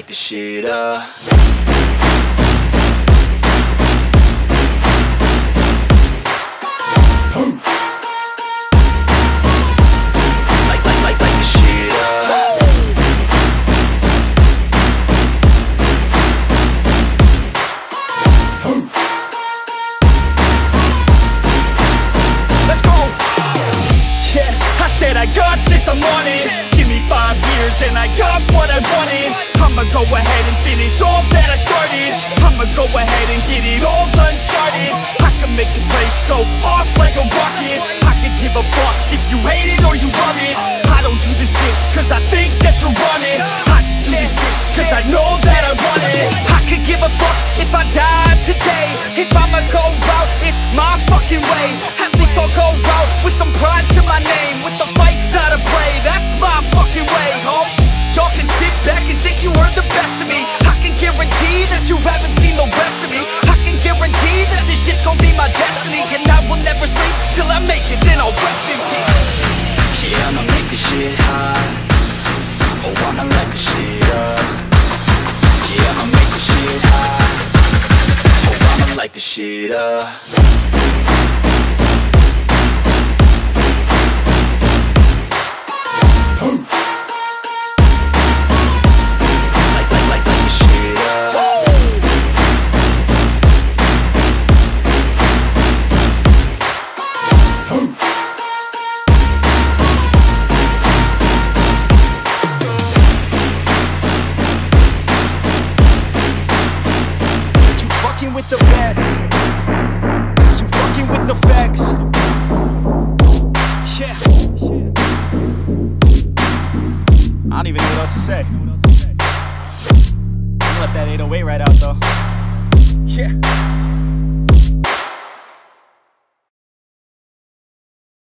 up go. Yeah, I said I got this, I'm on it. Give me five years and I got what I wanted. I'ma go ahead and finish all that I started. I'ma go ahead and get it all uncharted. I can make this place go off like a rocket. I can give a fuck if you hate it or you love it. I don't do this shit cause I think that you're it. I just do this shit cause I know that I want it. I could give a fuck if I die today. If I'ma go out, it's my fucking way. Make it, then I'll rest in peace. Yeah, I'ma make this shit hot Oh, I'ma light the shit up. Yeah, I'ma make this shit hot Oh, I'ma light the shit up with the best. You fucking with the facts. Yeah. I don't even know what else to say. Let that 808 right out though. Yeah.